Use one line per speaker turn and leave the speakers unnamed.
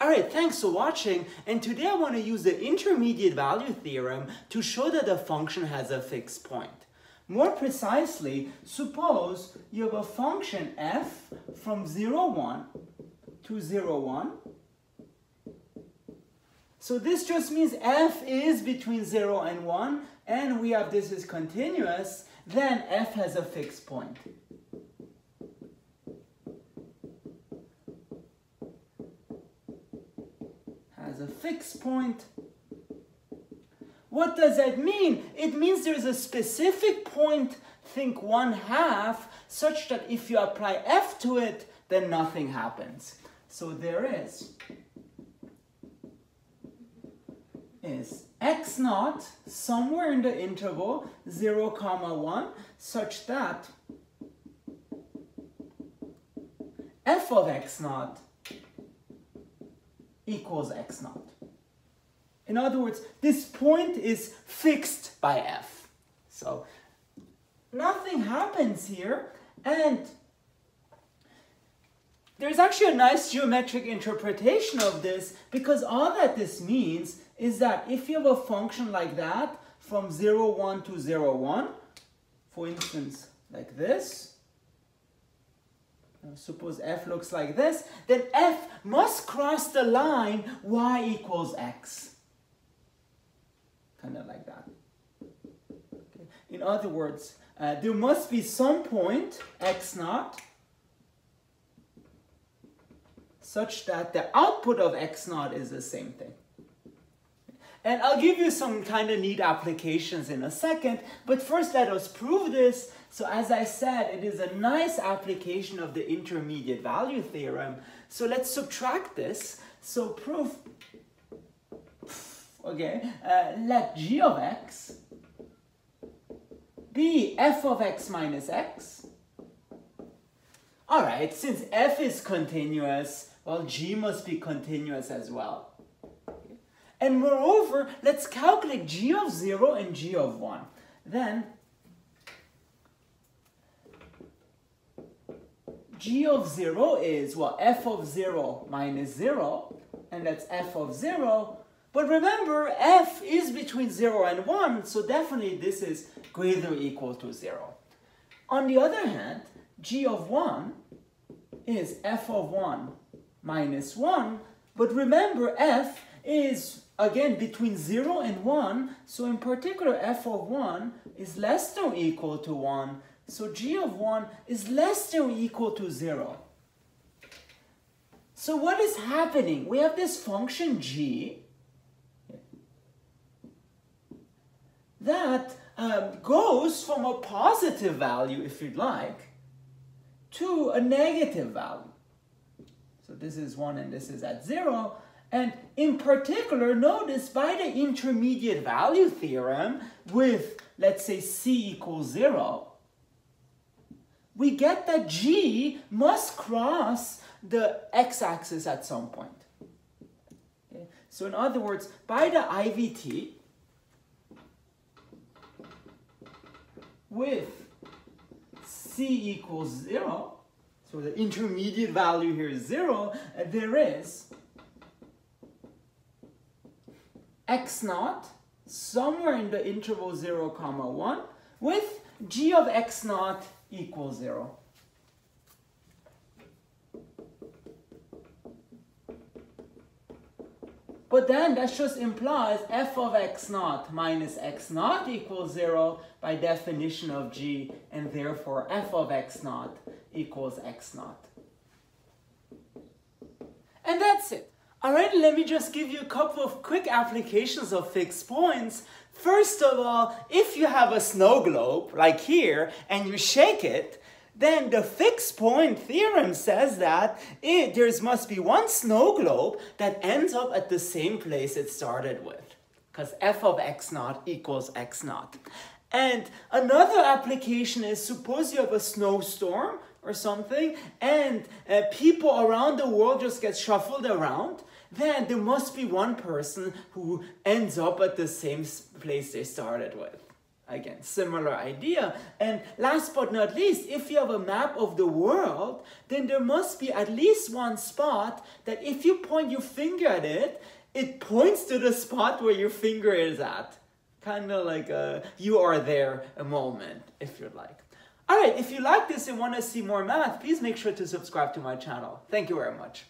Alright, thanks for watching, and today I want to use the intermediate value theorem to show that a function has a fixed point. More precisely, suppose you have a function f from 0, 1 to 0, 1. So this just means f is between 0 and 1, and we have this is continuous, then f has a fixed point. Has a fixed point. What does that mean? It means there's a specific point, think one half, such that if you apply f to it, then nothing happens. So there is is x naught somewhere in the interval 0 comma 1 such that f of x naught equals x naught. In other words, this point is fixed by f. So nothing happens here and there's actually a nice geometric interpretation of this because all that this means is that if you have a function like that from 0, 1 to 0, 1, for instance, like this, suppose f looks like this, then f must cross the line y equals x. Kind of like that. Okay. In other words, uh, there must be some point, x naught, such that the output of x naught is the same thing. And I'll give you some kind of neat applications in a second, but first let us prove this. So as I said, it is a nice application of the intermediate value theorem. So let's subtract this. So proof, okay, uh, let g of x be f of x minus x. All right, since f is continuous, well, g must be continuous as well. And moreover, let's calculate g of 0 and g of 1. Then, g of 0 is, well, f of 0 minus 0, and that's f of 0. But remember, f is between 0 and 1, so definitely this is greater or equal to 0. On the other hand, g of 1 is f of 1 minus 1, but remember, f is again between 0 and 1 so in particular f of 1 is less than or equal to 1 so g of 1 is less than or equal to 0 so what is happening? We have this function g that um, goes from a positive value if you'd like to a negative value. So this is 1 and this is at 0 and in particular, notice by the intermediate value theorem with, let's say, c equals 0, we get that g must cross the x-axis at some point. Okay? So in other words, by the IVT, with c equals 0, so the intermediate value here is 0, there is x naught somewhere in the interval 0 comma 1 with g of x naught equals 0. But then that just implies f of x naught minus x naught equals 0 by definition of g, and therefore f of x naught equals x naught. And that's it. Alright, let me just give you a couple of quick applications of fixed points. First of all, if you have a snow globe, like here, and you shake it, then the fixed point theorem says that there must be one snow globe that ends up at the same place it started with. Because f of x naught equals x naught. And another application is suppose you have a snowstorm or something, and uh, people around the world just get shuffled around, then there must be one person who ends up at the same place they started with. Again, similar idea. And last but not least, if you have a map of the world, then there must be at least one spot that if you point your finger at it, it points to the spot where your finger is at. Kind of like a you are there a moment, if you'd like. All right, if you like this and want to see more math, please make sure to subscribe to my channel. Thank you very much.